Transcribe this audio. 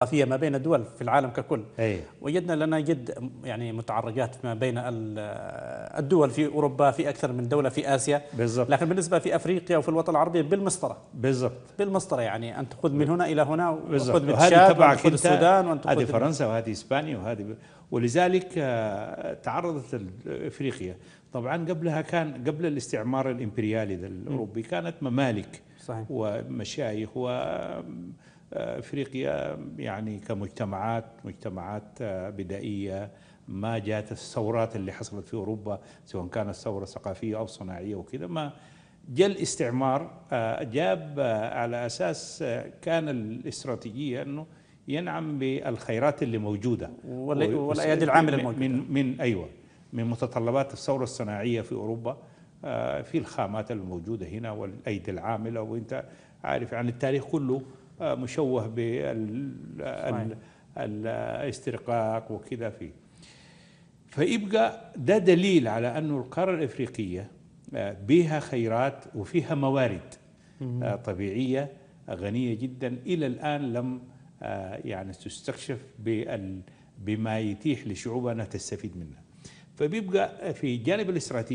ثقافية ما بين الدول في العالم ككل. أي. وجدنا لنا جد يعني متعرجات ما بين ال- الدول في أوروبا في أكثر من دولة في آسيا. بالضبط. لكن بالنسبة في أفريقيا وفي الوطن العربي بالمسطرة. بالضبط. بالمسطرة يعني أن تأخذ من هنا إلى هنا وتأخذ من الشام أنت. السودان وأن هذه فرنسا وهذه إسبانيا وهذه ب... ولذلك آه، تعرضت افريقيا طبعا قبلها كان قبل الاستعمار الإمبريالي الأوروبي كانت ممالك صحيح. ومشايخ وافريقيا يعني كمجتمعات مجتمعات آه، بدائية. ما جاءت الثورات اللي حصلت في أوروبا سواء كانت ثوره ثقافيه أو صناعيه وكذا ما جاء الاستعمار آه، جاب آه، على أساس كان الاستراتيجية إنه ينعم بالخيرات اللي موجودة. وال- و- والأيادي العاملة من-. من أيوه من متطلبات الثورة الصناعية في أوروبا في الخامات الموجودة هنا والأيدي العاملة. وإنت عارف عن التاريخ كله مشوه. بالاسترقاق وكذا فيه. فيبقى ده دليل على انه القارة الإفريقية آه، بها خيرات وفيها موارد آه، طبيعية غنية جدا إلى الآن لم آه، يعني تستكشف بما يتيح لشعوبنا تستفيد منها. فبيبقى في الجانب الاستراتيجي